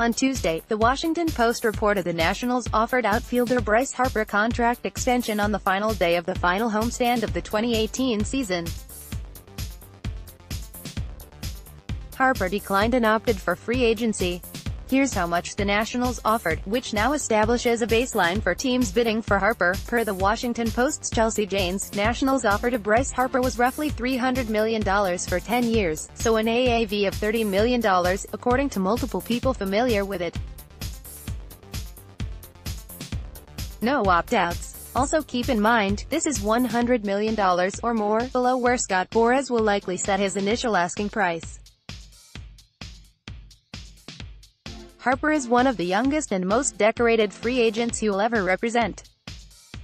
On Tuesday, The Washington Post reported the Nationals offered outfielder Bryce Harper contract extension on the final day of the final homestand of the 2018 season. Harper declined and opted for free agency. Here's how much the Nationals offered, which now establishes a baseline for teams bidding for Harper. Per the Washington Post's Chelsea Janes, Nationals offer to Bryce Harper was roughly $300 million for 10 years, so an AAV of $30 million, according to multiple people familiar with it. No opt-outs. Also keep in mind, this is $100 million or more below where Scott Boras will likely set his initial asking price. Harper is one of the youngest and most decorated free agents he'll ever represent.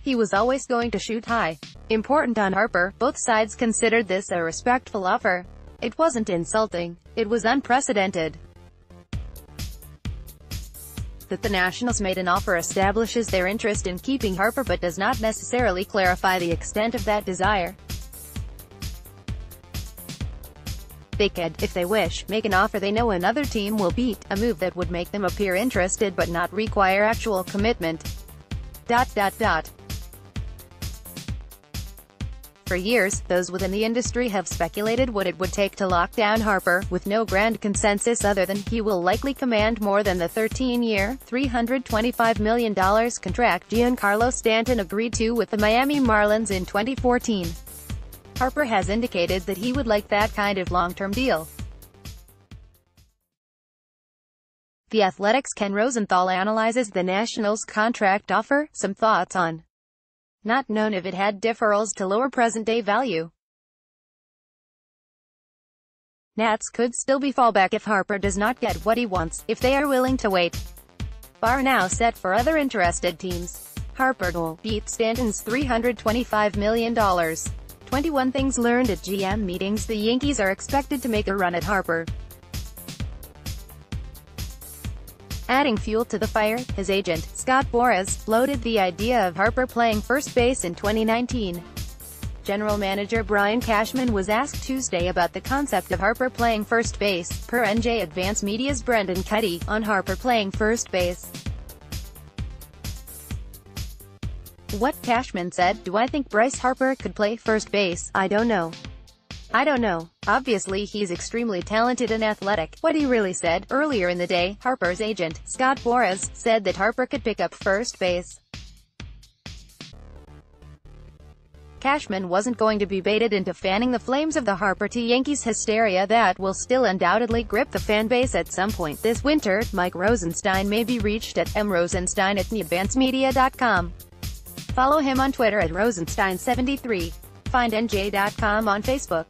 He was always going to shoot high. Important on Harper, both sides considered this a respectful offer. It wasn't insulting. It was unprecedented. That the Nationals made an offer establishes their interest in keeping Harper but does not necessarily clarify the extent of that desire. They could, if they wish, make an offer they know another team will beat, a move that would make them appear interested but not require actual commitment. Dot dot dot. For years, those within the industry have speculated what it would take to lock down Harper, with no grand consensus other than he will likely command more than the 13-year, $325 million contract Giancarlo Stanton agreed to with the Miami Marlins in 2014. Harper has indicated that he would like that kind of long-term deal. The Athletic's Ken Rosenthal analyzes the Nationals' contract offer, some thoughts on. Not known if it had deferrals to lower present-day value. Nats could still be fallback if Harper does not get what he wants, if they are willing to wait. Bar now set for other interested teams. Harper will beat Stanton's $325 million. 21 Things learned at GM meetings The Yankees are expected to make a run at Harper. Adding fuel to the fire, his agent, Scott Boras, floated the idea of Harper playing first base in 2019. General manager Brian Cashman was asked Tuesday about the concept of Harper playing first base, per NJ Advance Media's Brendan Kuty, on Harper playing first base. What Cashman said, do I think Bryce Harper could play first base? I don't know. I don't know. Obviously he's extremely talented and athletic. What he really said, earlier in the day, Harper's agent, Scott Boras, said that Harper could pick up first base. Cashman wasn't going to be baited into fanning the flames of the Harper to Yankees hysteria that will still undoubtedly grip the fanbase at some point this winter. Mike Rosenstein may be reached at mrosenstein at advancemedia.com. Follow him on Twitter at Rosenstein73. Find NJ.com on Facebook.